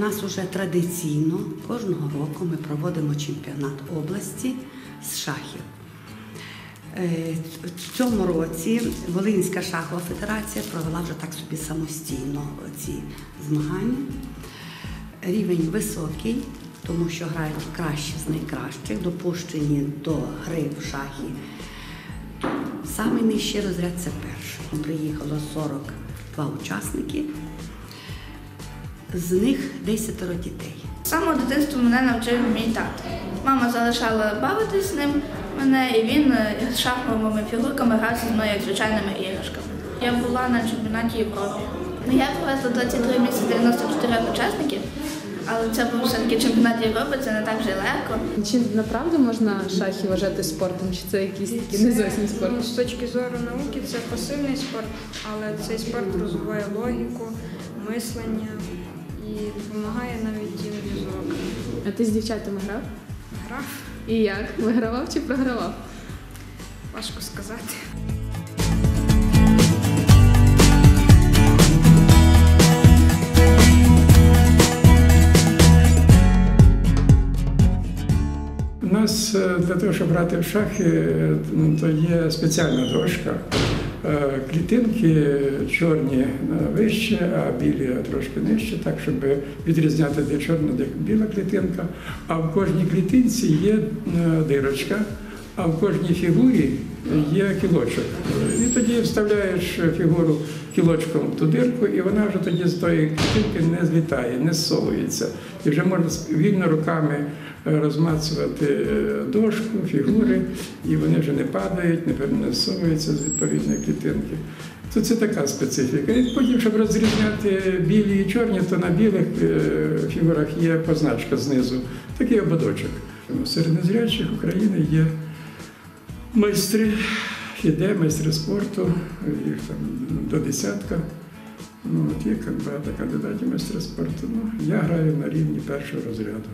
нас вже традиційно кожного року ми проводимо чемпіонат області з шахів. Е, В цьому році Волинська шахова федерація провела вже так собі самостійно ці змагання. Рівень високий, тому що грають кращі з найкращих, допущені до гри в шахи. Самий нижчий розряд це перший. Приїхало 42 учасники, з них 10 дітей. З самого дитинства мене навчив мій тато. Мама залишала бавитись з ним мене, і він е, з шаховими фігурками грався з мною як звичайними іграшками. Я була на чемпіонаті Європи. Я привезла 23 місяці 94 учасників, але це був все-таки чемпіонат Європи, це не так вже легко. Чи направду можна шахи вважати спортом, чи це якийсь такий не зовсім спорт? Ну, з точки зору науки це пасивний спорт, але цей спорт розвиває логіку, мислення А ти з дівчатами грав? Грав, І як? Вигравав чи програвав? важко сказати. У нас е, для того, щоб грати в шахи, е, ну, то є спеціальна дошка. Е, Клітинки чорні е, вище, а білі трошки нижче, так, щоб відрізняти, де чорна, де біла клітинка. А в кожній клітинці є е, дирочка, а в кожній фігурі є кілочок. І тоді вставляєш фігуру кілочком в ту дирку, і вона вже тоді з тої клітинки не злітає, не зсовується. І вже можна вільно руками е, розмацувати е, дошку, фігури, і вони вже не падають, не перенесовуються з відповідної клітинки. То це така специфіка. І потім, щоб розрізняти білі і чорні, то на білих е, фігурах є позначка знизу, такий ободочок. Серед незрячих України є майстри, фіде, майстри спорту, їх там до десятка. Ну, от є багато кандидатів майстри спорту. Ну, я граю на рівні першого розряду.